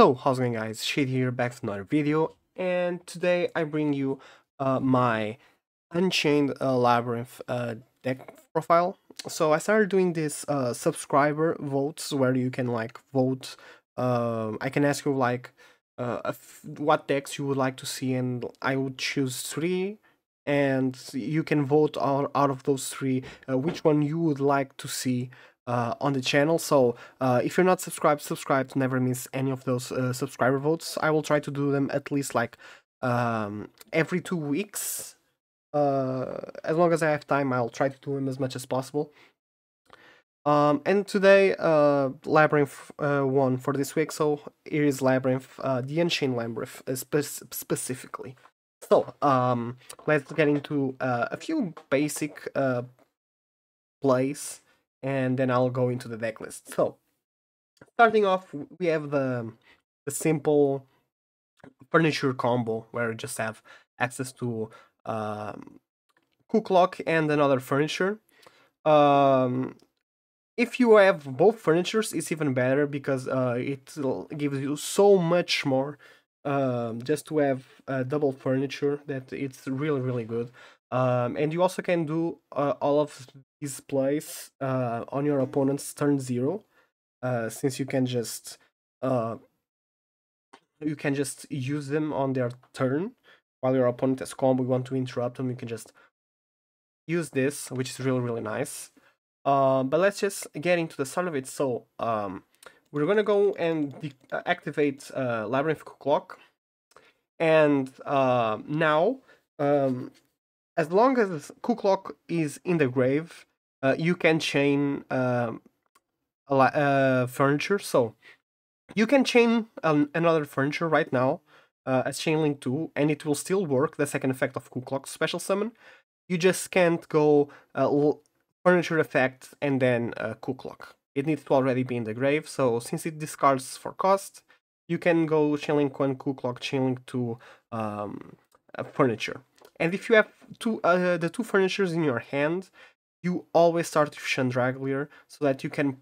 So, how's it going guys? Shade here, back with another video, and today I bring you uh, my Unchained uh, Labrynth uh, deck profile. So I started doing this uh, subscriber votes where you can like vote, um, I can ask you like uh, what decks you would like to see and I would choose three and you can vote out, out of those three uh, which one you would like to see uh, on the channel. So uh, if you're not subscribed, subscribe to never miss any of those uh, subscriber votes. I will try to do them at least like um, every two weeks. Uh, as long as I have time, I'll try to do them as much as possible. Um, and today, uh, Labrynth uh, won for this week, so here is Labrynth, the Unchained Labrynth spe specifically. So, um, let's get into a few basic plays and then I'll go into the deck list. So, starting off, we have the, the simple furniture combo where you just have access to um, Cooclock and another furniture. Um, if you have both furnitures, it's even better because uh, it gives you so much more. Um, just to have uh, double furniture that it's really really good. Um, and you also can do uh, all of these plays uh, on your opponent's turn zero, uh, since you can just uh, you can just use them on their turn while your opponent has combo. You want to interrupt them, you can just use this, which is really really nice. Um, but let's just get into the start of it. So um, we're gonna go and uh, activate uh, Labrynth Clock, and now. Um, as long as Cooclock is in the grave, uh, you can chain um, uh, furniture. So you can chain um, another furniture right now uh, as Chainlink 2, and it will still work, the second effect of Cooclock special summon. You just can't go uh, furniture effect and then uh, Cooclock. It needs to already be in the grave, so since it discards for cost, you can go Chainlink 1, Cooclock, Chainlink 2 um, uh, furniture. And if you have two uh, the two furnitures in your hand, you always start with Chandraglier so that you can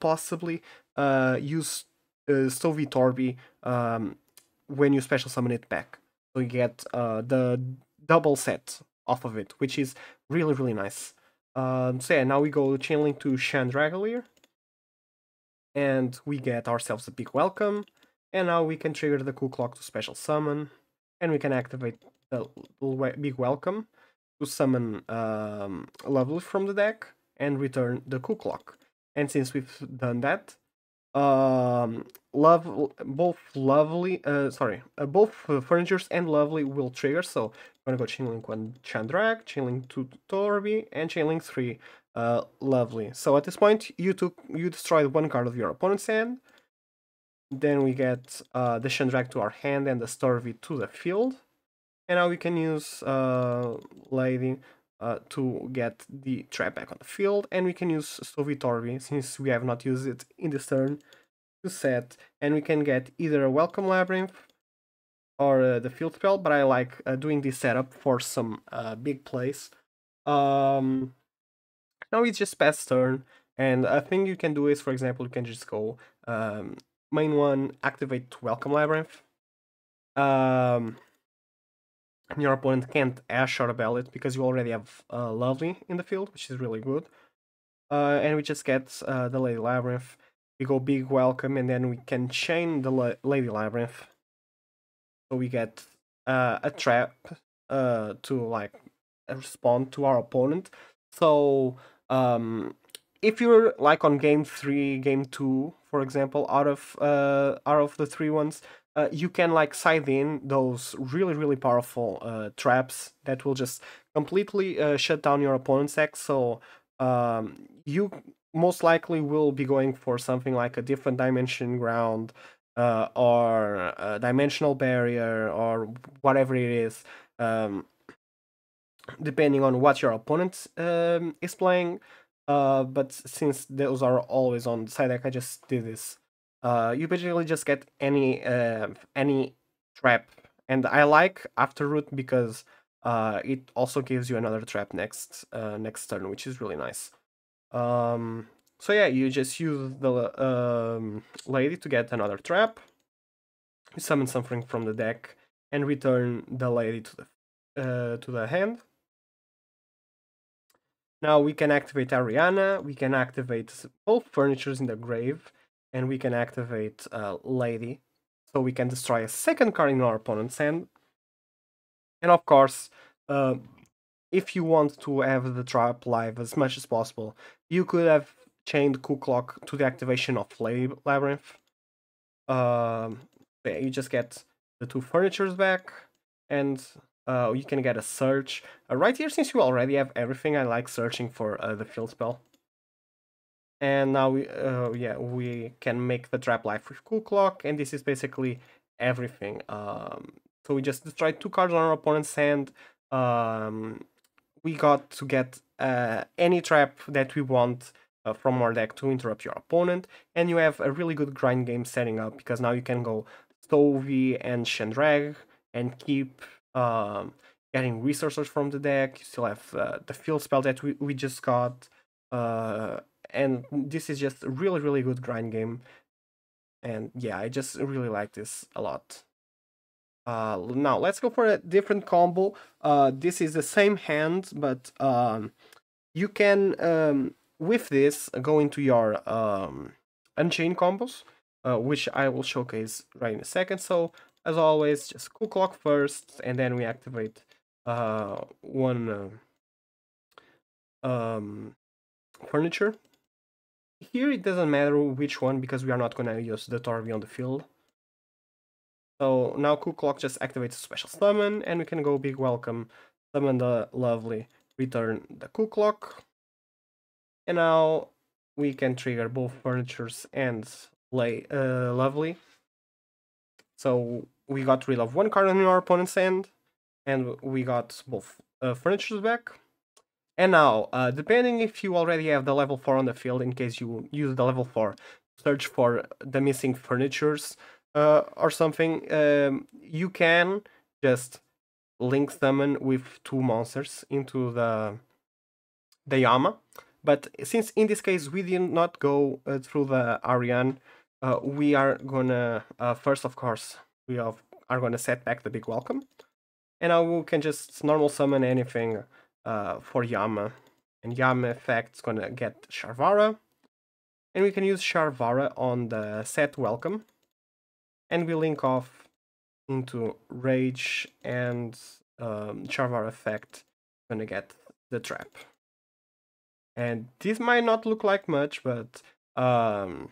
possibly uh, use uh, Torbie um, when you special summon it back. So you get uh, the double set off of it, which is really, really nice. Um, so yeah, now we go channeling to Chandraglier. And we get ourselves a big welcome. And now we can trigger the Cooclock to special summon. And we can activate the big welcome to summon um, Lovely from the deck and return the Cooclock. And since we've done that, um, love both lovely, uh, sorry, uh, both uh, furnitures and lovely will trigger. So I'm gonna go Chainlink one Chandrag, Chainlink two Torbie, and Chainlink three uh, lovely. So at this point, you took you destroyed one card of your opponent's hand. Then we get uh, the Chandrag to our hand and the Stovie to the field. And now we can use uh, Lady uh, to get the trap back on the field, and we can use Stovie Torbie, since we have not used it in this turn, to set, and we can get either a Welcome Labrynth or uh, the Field Spell, but I like uh, doing this setup for some uh, big plays. Um, now it's just pass turn, and a thing you can do is, for example, you can just go um, main one, activate Welcome Labyrinth, um, your opponent can't Ash or Ballot because you already have uh, Lovely in the field, which is really good. Uh, and we just get uh, the Lady Labrynth. We go Big Welcome, and then we can chain the La Lady Labrynth. So we get uh, a trap uh, to like respond to our opponent. So um, if you're like on game three, game two, for example, out of uh, out of the three ones, uh, you can like side in those really really powerful uh, traps that will just completely uh, shut down your opponent's deck. So um, you most likely will be going for something like a different dimension ground uh, or a dimensional barrier or whatever it is. Um, depending on what your opponent um, is playing. Uh, but since those are always on the side deck, I just did this uh, you basically just get any uh, any trap. And I like After Root because uh, it also gives you another trap next uh, next turn, which is really nice. Um, So yeah, you just use the um, lady to get another trap, summon something from the deck, and return the lady to the uh, to the hand. Now we can activate Arianna, we can activate both furnitures in the grave, and we can activate uh, Lady, so we can destroy a second card in our opponent's hand. And of course, uh, if you want to have the trap live as much as possible, you could have chained Cool to the activation of Lab Labrynth. Um, yeah, you just get the two furnitures back, and uh, you can get a search. Uh, right here, since you already have everything, I like searching for uh, the field spell. And now, we, uh, yeah, we can make the trap life with Cooclock, and this is basically everything. Um, so we just destroyed two cards on our opponent's hand. Um, we got to get uh, any trap that we want uh, from our deck to interrupt your opponent, and you have a really good grind game setting up because now you can go Stovie and Shandrag and keep um, getting resources from the deck. You still have uh, the field spell that we, we just got. Uh, and this is just a really, really good grind game. And yeah, I just really like this a lot. Uh, now, let's go for a different combo. Uh, this is the same hand, but um, you can, um, with this, go into your um, Unchained combos, uh, which I will showcase right in a second. So as always, just Cooclock first, and then we activate uh, one uh, um, furniture. Here it doesn't matter which one because we are not going to use the Torbie on the field. So now Clock just activates a special summon and we can go big welcome, summon the lovely, return the Clock. And now we can trigger both furnitures and lay uh, lovely. So we got rid of one card on our opponent's hand, and we got both uh, furnitures back. And now, uh, depending if you already have the level 4 on the field, in case you use the level 4, search for the missing furnitures uh, or something, um, you can just link summon with two monsters into the, the Yama. But since in this case we did not go uh, through the Ariane, uh, we are gonna, uh, first of course, we have, are to set back the big welcome. And now we can just normal summon anything uh, for Yama. And Yama effect is going to get Sharvara. And we can use Sharvara on the set welcome. And we link off into Rage and um, Sharvara effect to get the trap. And this might not look like much, but um,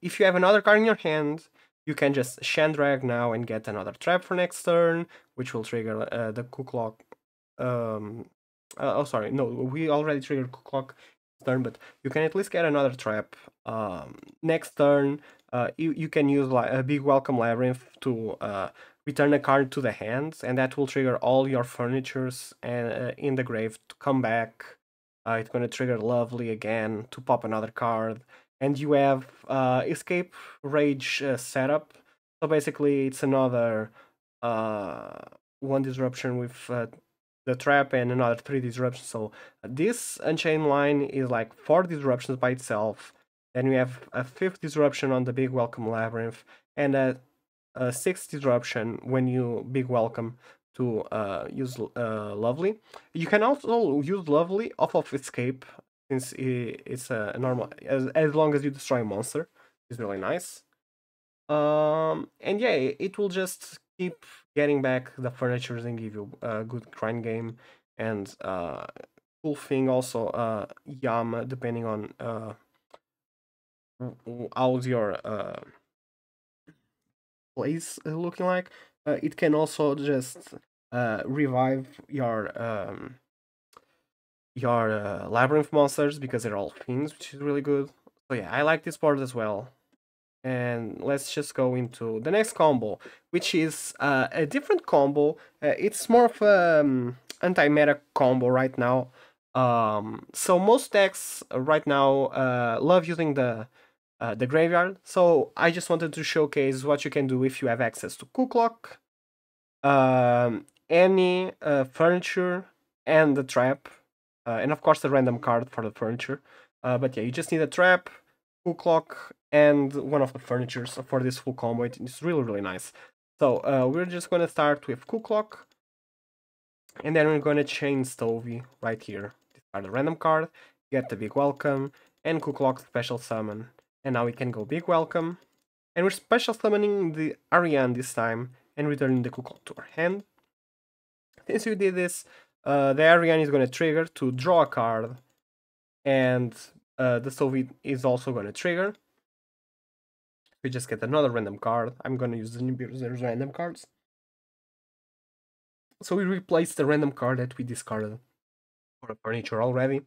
if you have another card in your hand you can just Shandrag now and get another trap for next turn, which will trigger uh, the Clock. Um, uh, oh, sorry, no, we already triggered Clock turn, but you can at least get another trap um, next turn. Uh, you, you can use like a big welcome labrynth to uh, return a card to the hands, and that will trigger all your furnitures and uh, in the grave to come back. Uh, it's going to trigger lovely again to pop another card and you have uh, escape rage uh, setup. So basically, it's another uh, one disruption with uh, the trap and another three disruptions. So this unchained line is like four disruptions by itself. Then we have a fifth disruption on the big welcome labrynth and a, a sixth disruption when you big welcome to uh, use uh, lovely. You can also use lovely off of escape since it's a normal as, as long as you destroy a monster it's really nice um and yeah it will just keep getting back the furnitures and give you a good grind game and uh cool thing also uh yama depending on uh how's your uh place looking like uh, it can also just uh revive your um your uh, labrynth monsters because they're all fiends, which is really good. So yeah, I like this part as well. And let's just go into the next combo, which is uh, a different combo. Uh, it's more of an um, anti-meta combo right now. Um, so most decks right now uh, love using the uh, the graveyard. So I just wanted to showcase what you can do if you have access to Clock, um, any uh, furniture, and the trap uh, and of course the random card for the furniture. But yeah, you just need a trap, full clock, and one of the furnitures for this full combo. It's really, really nice. So uh, we're just going to start with clock, and then we're going to chain Stovie right here. Discard a random card, get the big welcome, and clock special summon. And now we can go big welcome, and we're special summoning the Ariane this time, and returning the clock to our hand. Since we did this, uh, the Ariane is going to trigger to draw a card, and uh, the Soviet is also going to trigger. We just get another random card. I'm to use the Nibiru's random cards. So we replace the random card that we discarded for furniture already.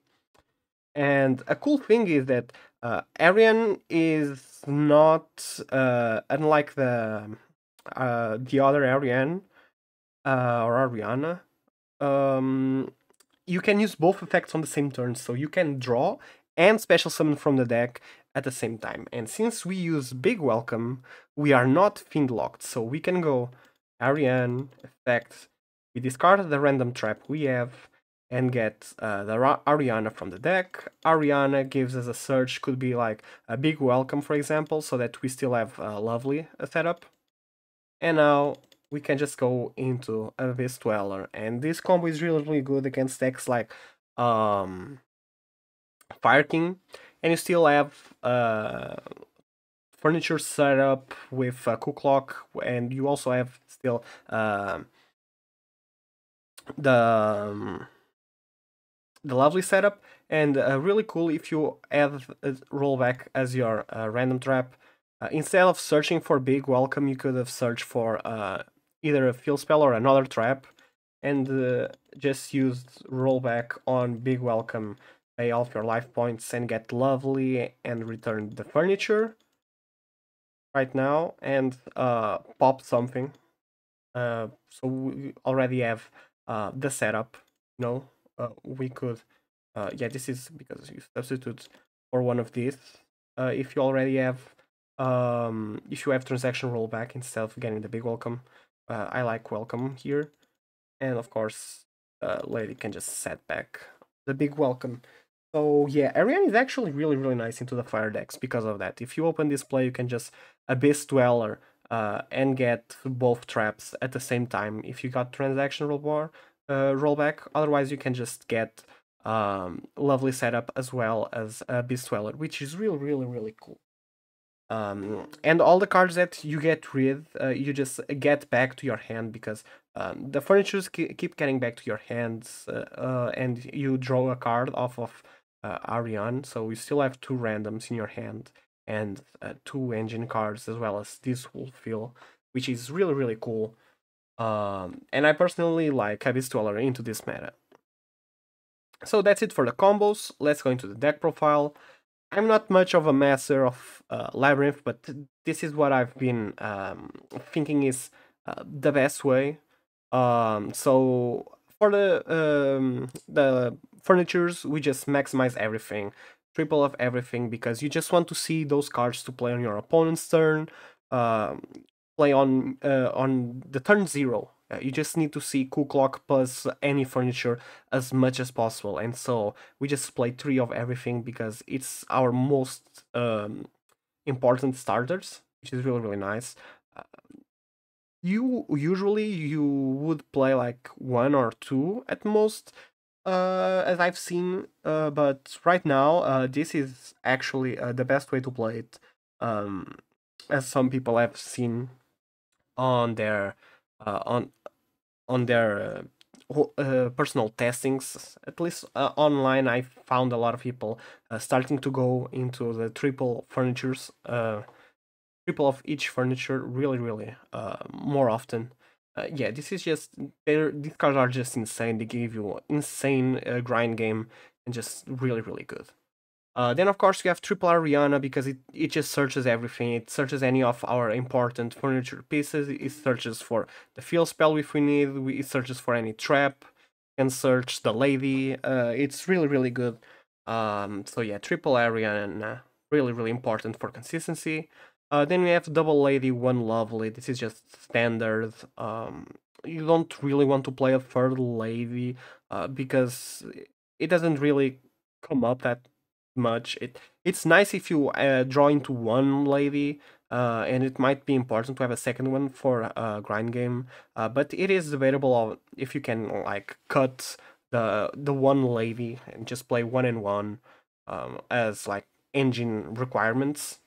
And a cool thing is that uh, Ariane is not, uh, unlike the uh, the other Arian uh, or Ariana, um, you can use both effects on the same turn. So you can draw and special summon from the deck at the same time. And since we use Big Welcome, we are not Fiend locked. So we can go Ariane, effect, we discard the random trap we have and get uh, the Arianna from the deck. Arianna gives us a search, could be like a big welcome, for example, so that we still have a lovely setup. And now we can just go into Abyss Dweller. And this combo is really, really good against decks like um, Fire King. And you still have uh, furniture setup with a Cooclock. And you also have still uh, the... Um, the lovely setup and uh, really cool if you add rollback as your uh, random trap uh, instead of searching for big welcome you could have searched for uh, either a field spell or another trap, and uh, just used rollback on big welcome, pay off your life points and get lovely and return the furniture right now and uh, pop something. Uh, so we already have uh, the setup. No, uh, we could. Uh, yeah, this is because you substitute for one of these. Uh, if you already have, um, if you have transaction rollback instead of getting the big welcome, uh, I like welcome here. And of course, uh, lady can just set back the big welcome. So yeah, Ariane is actually really, really nice into the fire decks because of that. If you open this play, you can just Abyss Dweller uh, and get both traps at the same time if you got transaction rollbar, uh, rollback. Otherwise, you can just get um, lovely setup as well as Abyss Dweller, which is really, really, really cool. Um, and all the cards that you get rid, uh, you just get back to your hand because um, the furnitures keep getting back to your hands, uh, uh, and you draw a card off of uh. So you still have two randoms in your hand and uh, two engine cards as well as this wolf feel, which is really really cool. Um, and I personally like Abyss Dweller into this meta. So that's it for the combos. Let's go into the deck profile. I'm not much of a master of uh, Labrynth, but this is what I've been um, thinking is uh, the best way. Um, so for the um, the furnitures, we just maximize everything, triple of everything, because you just want to see those cards to play on your opponent's turn, uh, play on uh, on the turn zero uh, you just need to see Cooclock plus any furniture as much as possible. And so we just play three of everything because it's our most um, important starters, which is really, really nice. You usually you would play like one or two at most, uh, as I've seen. Uh, but right now, uh, this is actually uh, the best way to play it, um, as some people have seen on their uh, on on their uh, personal testings. At least online, I found a lot of people starting to go into the triple furnitures, triple of each furniture, really, really more often. yeah, this is just these cards are just insane. They give you insane grind game and just really, really good. Uh, then of course we have Triple Arianna because it, it just searches everything. It searches any of our important furniture pieces. It searches for the field spell if we need. It searches for any trap. And search the lady. Uh, it's really really good. Um, so yeah, Triple Arianna really really important for consistency. Uh, then we have Double Lady, One Lovely. This is just standard. Um, you don't really want to play a third lady uh, because it doesn't really come up that much. It it's nice if you uh, draw into one lady, uh, and it might be important to have a second one for a grind game. Uh, but it is debatable if you can like cut the the one lady and just play one and one um, as like engine requirements.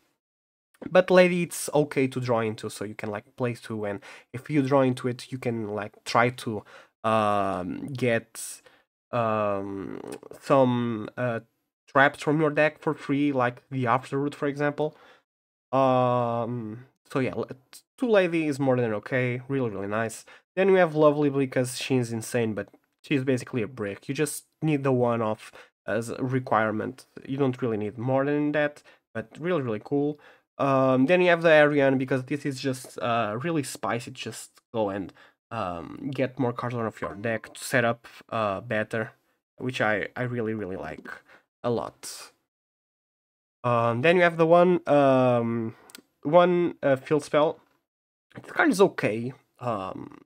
But lady, it's okay to draw into, so you can like play two, and if you draw into it, you can like try to um, get um, some uh, traps from your deck for free, like the After Root, for example. Um, so yeah, two lady is more than okay, really really nice. Then we have Lovely because she's insane, but she's basically a brick. You just need the one off as a requirement. You don't really need more than that, but really, really cool. Um, then you have the Ariane because this is just uh, really spicy. Just go and um, get more cards out of your deck to set up uh, better, which I, I really, really like a lot. Um, then you have the one um, one uh, field spell. This card is okay. Um,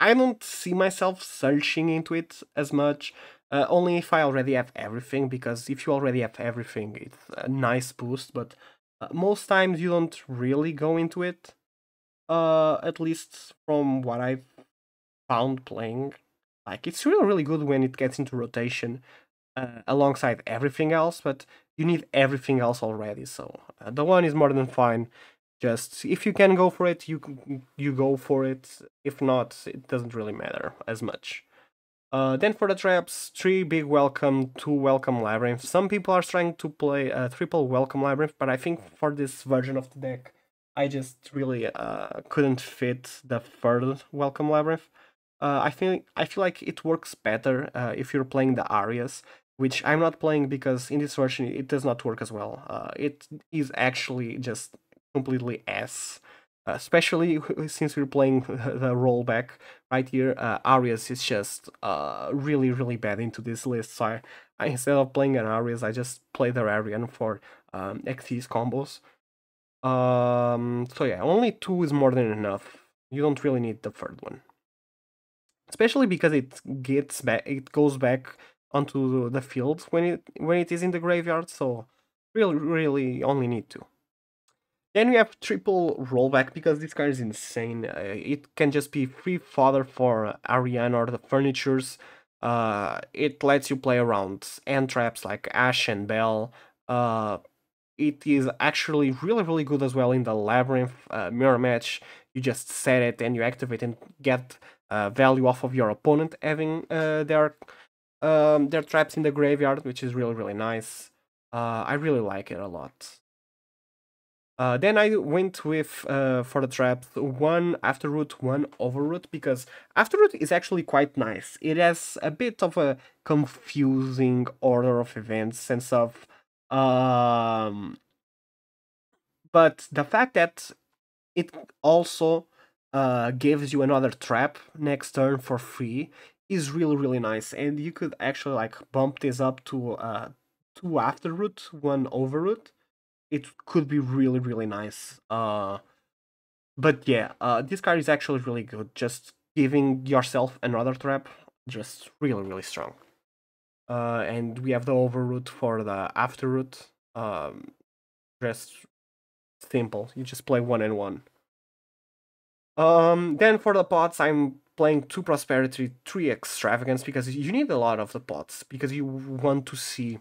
I don't see myself searching into it as much, uh, only if I already have everything, because if you already have everything, it's a nice boost, but uh, most times you don't really go into it, uh, at least from what I've found playing. Like, it's really, really good when it gets into rotation uh, alongside everything else, but you need everything else already, so uh, the one is more than fine. Just if you can go for it you you go for it. If not it doesn't really matter as much uh, then for the traps, three big welcome, two welcome labrynth. Some people are trying to play a triple welcome labrynth, but I think for this version of the deck, I just really uh, couldn't fit the third welcome labrynth. Uh, I feel I feel like it works better uh, if you're playing the arias, which I'm not playing because in this version it does not work as well. Uh, it is actually just completely ass. Uh, especially since we're playing the rollback right here, uh, Arias is just uh, really, really bad into this list. So I, I, instead of playing an Arias, I just play the Arian for um, Xyz combos. Um, so yeah, only two is more than enough. You don't really need the third one, especially because it gets back, it goes back onto the field when it when it is in the graveyard. So really, really only need two. Then we have triple rollback because this card is insane. Uh, it can just be free fodder for Ariane or the furnitures. Uh, it lets you play around end traps like Ash and Bell. Uh, it is actually really, really good as well in the Labrynth uh, mirror match. You just set it and you activate and get uh, value off of your opponent having uh, their um, their traps in the graveyard, which is really, really nice. I really like it a lot. Uh, then I went with, uh, for the traps, one after root, one over root, because after root is actually quite nice. It has a bit of a confusing order of events, sense of, um, but the fact that it also uh, gives you another trap next turn for free is really, really nice. And you could actually like bump this up to uh, two after root, one over root it could be really really nice. Uh, but yeah, uh, this card is actually really good. Just giving yourself another trap, just really really strong. Uh, and we have the overroot for the after root. Um, just simple. You just play one and one. Um, then for the pots, I'm playing two prosperity, three extravagance because you need a lot of the pots because you want to see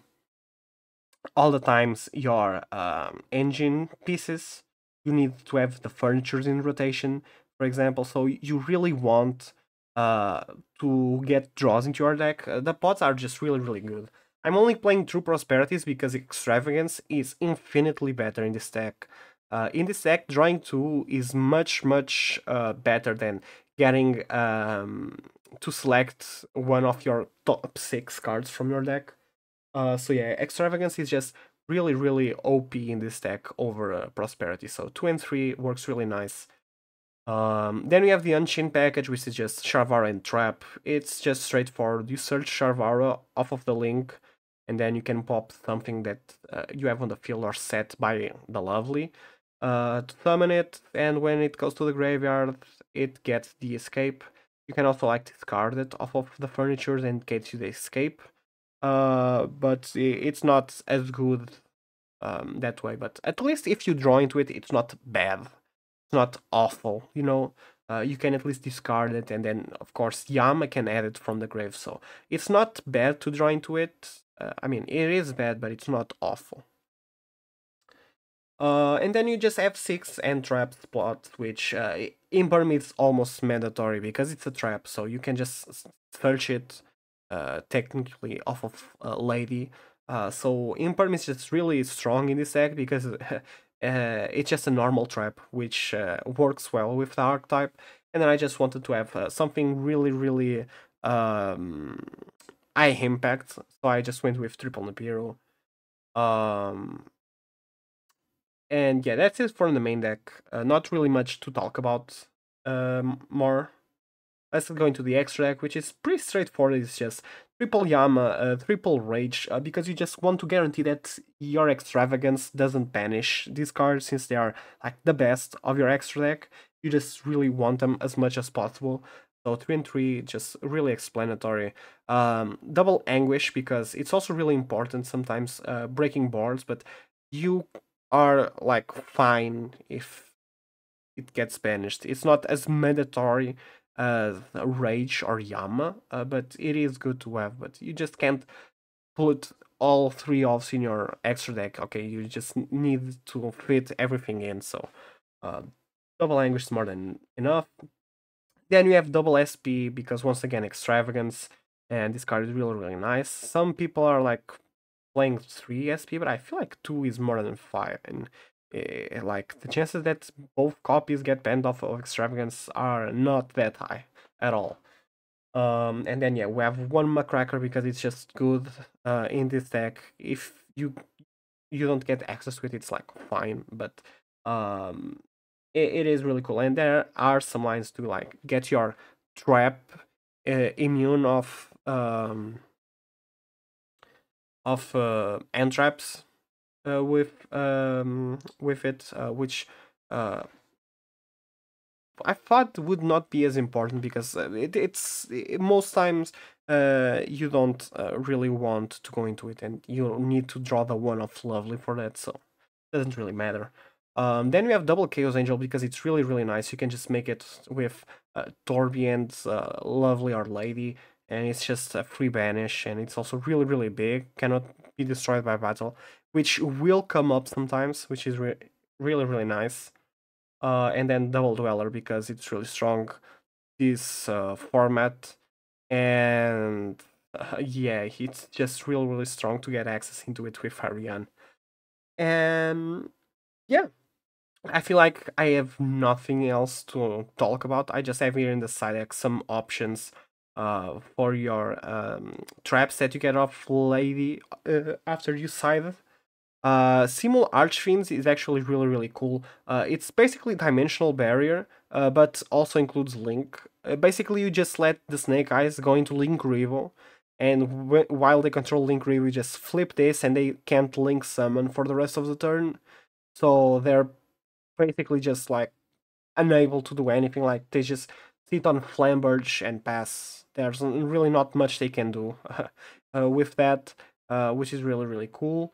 all the times your um, engine pieces you need to have the furnitures in rotation for example. So you really want uh, to get draws into your deck. Uh, the pots are just really really good. I'm only playing true prosperities because extravagance is infinitely better in this deck. Uh, in this deck drawing two is much much uh, better than getting um, to select one of your top six cards from your deck uh, so yeah, Extravagance is just really, really OP in this deck over uh, Prosperity. So 2 and 3 works really nice. Um, then we have the Unchained package, which is just Sharvara and Trap. It's just straightforward. You search Sharvara off of the link, and then you can pop something that uh, you have on the field or set by the Lovely uh, to summon it, and when it goes to the graveyard, it gets the escape. You can also like discard it off of the furniture and gets you the escape. Uh, but it's not as good um, that way. But at least if you draw into it, it's not bad. It's not awful, you know. Uh, you can at least discard it, and then of course Yama can add it from the grave. So it's not bad to draw into it. Uh, I mean, it is bad, but it's not awful. Uh, and then you just have six end trap spots, which uh, Imperm is almost mandatory because it's a trap, so you can just search it uh, technically off of uh, Lady. Uh, so Imperm is just really strong in this deck because uh, it's just a normal trap, which uh, works well with the archetype. And then I just wanted to have something really, really um, high impact, so I just went with Triple Nibiru. Um, and yeah, that's it for the main deck. Not really much to talk about um, more. Let's go into the extra deck, which is pretty straightforward. It's just triple Yama, uh, triple Rage, uh, because you just want to guarantee that your extravagance doesn't banish these cards since they are like the best of your extra deck. You just really want them as much as possible. So 3 and 3, just really explanatory. Um, double Anguish, because it's also really important sometimes uh, breaking boards, but you are like fine if it gets banished. It's not as mandatory Rage or Yama, uh, but it is good to have. But you just can't put all three offs in your extra deck. Okay, you just need to fit everything in. So uh, double anguish is more than enough. Then you have double SP because once again extravagance, and this card is really really nice. Some people are like playing 3 SP, but I feel like 2 is more than 5. And uh, like the chances that both copies get banned off of Extravagance are not that high at all. Um, and then yeah, we have one Muckraker because it's just good uh, in this deck. If you you don't get access to it, it's like fine, but um, it, it is really cool. And there are some lines to like get your trap uh, immune of um, of uh, end traps with um, with it, uh, which uh, I thought would not be as important because uh, it, it's it, most times uh, you don't uh, really want to go into it, and you need to draw the one of lovely for that, so it doesn't really matter. Um, then we have double Chaos Angel because it's really really nice. You can just make it with uh, uh, lovely or lady, and it's just a free banish, and it's also really really big. Cannot be destroyed by battle, which will come up sometimes, which is re really really nice. Uh, and then double dweller because it's really strong this uh, format, and uh, yeah, it's just really really strong to get access into it with Ariane. And yeah, I feel like I have nothing else to talk about. I just have here in the side deck some options uh, for your um, traps that you get off Lady uh, after you scythe. Uh, Simul Archfiends is actually really really cool. Uh, it's basically dimensional barrier, uh, but also includes link. Uh, basically, you just let the Snake Eyes go into Link Revo, and while they control Link Revo, you just flip this, and they can't link summon for the rest of the turn. So they're basically just like unable to do anything. Like they just sit on Flamberge and pass. There's really not much they can do uh, with that, uh, which is really really cool.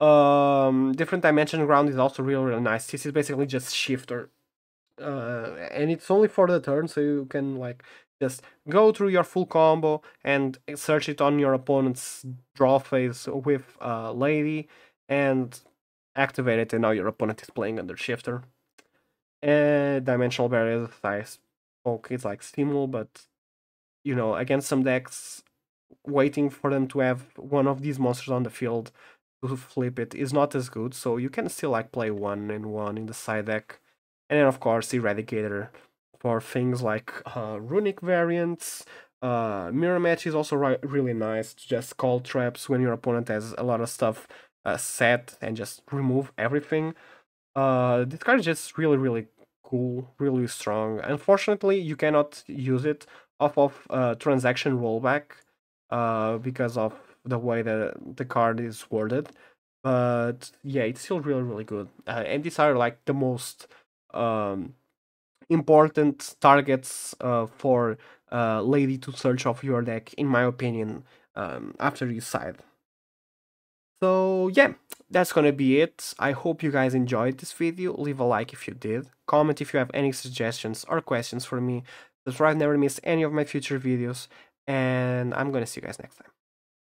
Um, different dimension ground is also really really nice. This is basically just shifter, uh, and it's only for the turn, so you can like just go through your full combo and search it on your opponent's draw phase with uh, Lady and activate it, and now your opponent is playing under shifter. And dimensional barriers, I spoke, it's like Simul, but you know, against some decks, waiting for them to have one of these monsters on the field to flip it is not as good, so you can still like play one and one in the side deck. And then of course Eradicator for things like uh, Runick variants. Uh, mirror match is also ri- really nice to just call traps when your opponent has a lot of stuff uh, set and just remove everything. Uh, this card is just really really cool, really strong. Unfortunately, you cannot use it off of uh, transaction rollback uh, because of the way that the card is worded. But yeah, it's still really, really good. Uh, and these are like the most um, important targets uh, for uh, Lady to search off your deck, in my opinion. um, after you side. So yeah, that's gonna be it. I hope you guys enjoyed this video. Leave a like if you did. Comment if you have any suggestions or questions for me. Subscribe never miss any of my future videos. And I'm gonna see you guys next time.